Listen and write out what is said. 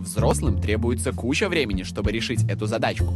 Взрослым требуется куча времени, чтобы решить эту задачку.